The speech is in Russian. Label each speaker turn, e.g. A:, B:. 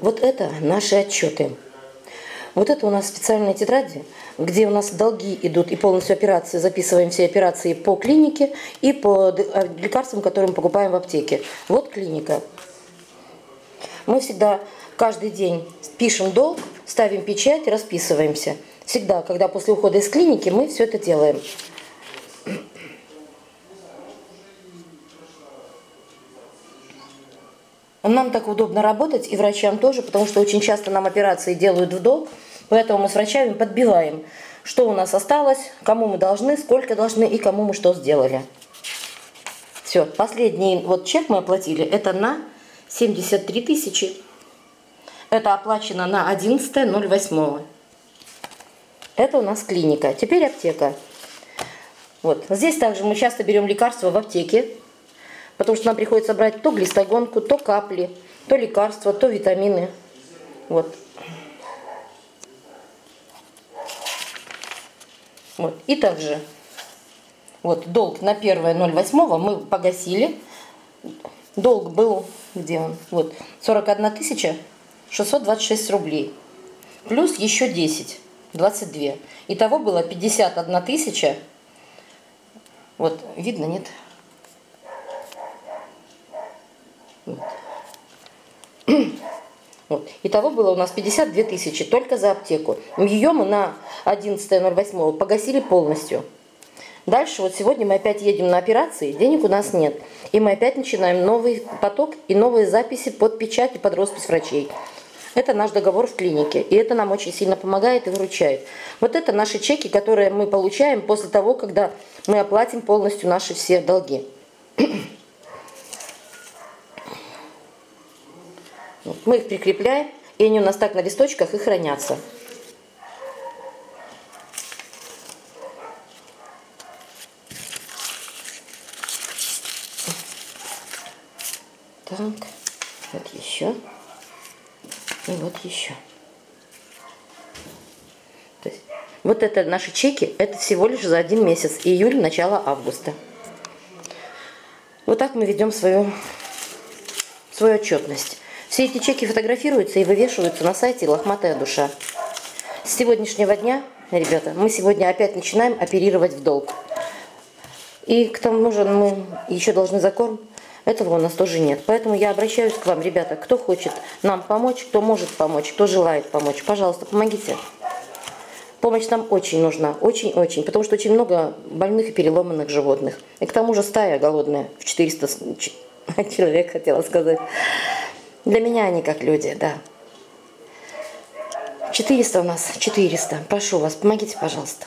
A: вот это наши отчеты. Вот это у нас специальные тетради, где у нас долги идут и полностью операции, записываем все операции по клинике и по э, лекарствам, которые мы покупаем в аптеке. Вот клиника. Мы всегда каждый день пишем долг, ставим печать расписываемся. Всегда, когда после ухода из клиники, мы все это делаем. Нам так удобно работать, и врачам тоже, потому что очень часто нам операции делают в долг, поэтому мы с врачами подбиваем, что у нас осталось, кому мы должны, сколько должны и кому мы что сделали. Все, последний вот чек мы оплатили, это на 73 тысячи. Это оплачено на 11.08. Это у нас клиника. Теперь аптека. Вот. Здесь также мы часто берем лекарства в аптеке, потому что нам приходится брать то глистогонку, то капли, то лекарства, то витамины. Вот. Вот. И также вот долг на 1.08 мы погасили. Долг был, где он? Вот, 41 тысяча 626 рублей. Плюс еще 10, 22. Итого было 51 тысяча. Вот, видно, нет? Вот. Итого было у нас 52 тысячи только за аптеку. Ее мы на 11.08 погасили полностью. Дальше вот сегодня мы опять едем на операции, денег у нас нет. И мы опять начинаем новый поток и новые записи под печать и под роспись врачей. Это наш договор в клинике, и это нам очень сильно помогает и выручает. Вот это наши чеки, которые мы получаем после того, когда мы оплатим полностью наши все долги. Мы их прикрепляем, и они у нас так на листочках и хранятся. Так, вот еще. И вот еще. То есть, вот это наши чеки, это всего лишь за один месяц, июль, начало августа. Вот так мы ведем свою, свою отчетность. Все эти чеки фотографируются и вывешиваются на сайте «Лохматая душа». С сегодняшнего дня, ребята, мы сегодня опять начинаем оперировать в долг. И к тому же мы еще должны закорм этого у нас тоже нет. Поэтому я обращаюсь к вам, ребята, кто хочет нам помочь, кто может помочь, кто желает помочь, пожалуйста, помогите. Помощь нам очень нужна, очень-очень, потому что очень много больных и переломанных животных. И к тому же стая голодная, в 400 человек, хотела сказать. Для меня они как люди, да. 400 у нас, 400. Прошу вас, помогите, пожалуйста.